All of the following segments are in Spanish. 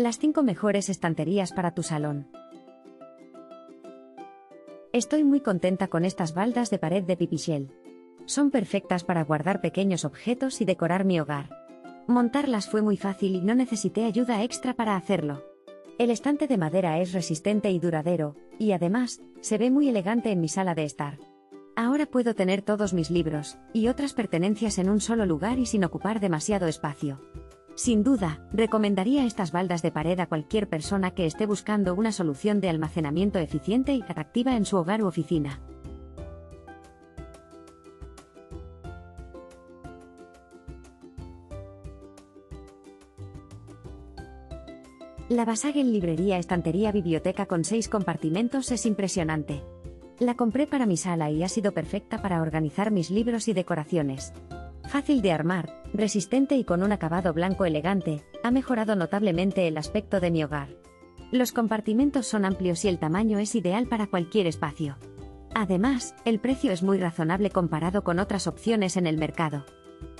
Las 5 mejores estanterías para tu salón. Estoy muy contenta con estas baldas de pared de Pipichel. Son perfectas para guardar pequeños objetos y decorar mi hogar. Montarlas fue muy fácil y no necesité ayuda extra para hacerlo. El estante de madera es resistente y duradero, y además, se ve muy elegante en mi sala de estar. Ahora puedo tener todos mis libros y otras pertenencias en un solo lugar y sin ocupar demasiado espacio. Sin duda, recomendaría estas baldas de pared a cualquier persona que esté buscando una solución de almacenamiento eficiente y atractiva en su hogar u oficina. La Basagel Librería Estantería Biblioteca con 6 compartimentos es impresionante. La compré para mi sala y ha sido perfecta para organizar mis libros y decoraciones. Fácil de armar, resistente y con un acabado blanco elegante, ha mejorado notablemente el aspecto de mi hogar. Los compartimentos son amplios y el tamaño es ideal para cualquier espacio. Además, el precio es muy razonable comparado con otras opciones en el mercado.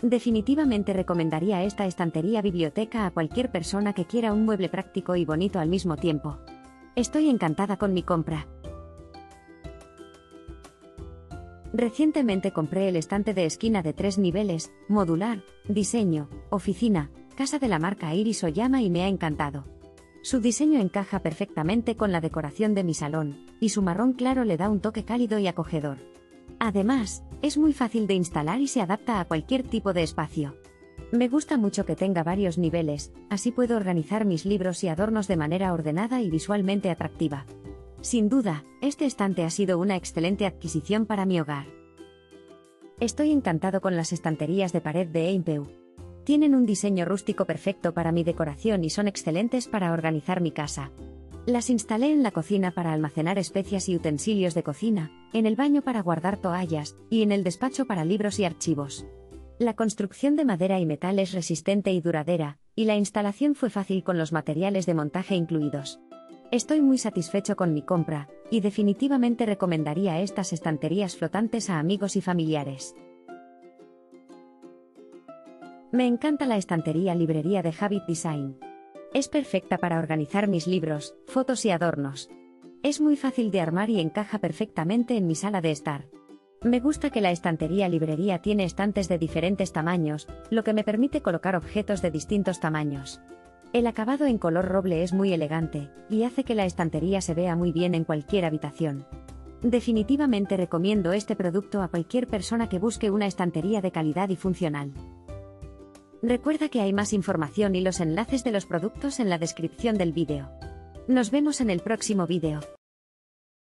Definitivamente recomendaría esta estantería biblioteca a cualquier persona que quiera un mueble práctico y bonito al mismo tiempo. Estoy encantada con mi compra. Recientemente compré el estante de esquina de tres niveles, modular, diseño, oficina, casa de la marca Iris Oyama y me ha encantado. Su diseño encaja perfectamente con la decoración de mi salón, y su marrón claro le da un toque cálido y acogedor. Además, es muy fácil de instalar y se adapta a cualquier tipo de espacio. Me gusta mucho que tenga varios niveles, así puedo organizar mis libros y adornos de manera ordenada y visualmente atractiva. Sin duda, este estante ha sido una excelente adquisición para mi hogar. Estoy encantado con las estanterías de pared de Eimpeu. Tienen un diseño rústico perfecto para mi decoración y son excelentes para organizar mi casa. Las instalé en la cocina para almacenar especias y utensilios de cocina, en el baño para guardar toallas, y en el despacho para libros y archivos. La construcción de madera y metal es resistente y duradera, y la instalación fue fácil con los materiales de montaje incluidos. Estoy muy satisfecho con mi compra, y definitivamente recomendaría estas estanterías flotantes a amigos y familiares. Me encanta la estantería librería de Habit Design. Es perfecta para organizar mis libros, fotos y adornos. Es muy fácil de armar y encaja perfectamente en mi sala de estar. Me gusta que la estantería librería tiene estantes de diferentes tamaños, lo que me permite colocar objetos de distintos tamaños. El acabado en color roble es muy elegante, y hace que la estantería se vea muy bien en cualquier habitación. Definitivamente recomiendo este producto a cualquier persona que busque una estantería de calidad y funcional. Recuerda que hay más información y los enlaces de los productos en la descripción del vídeo. Nos vemos en el próximo vídeo.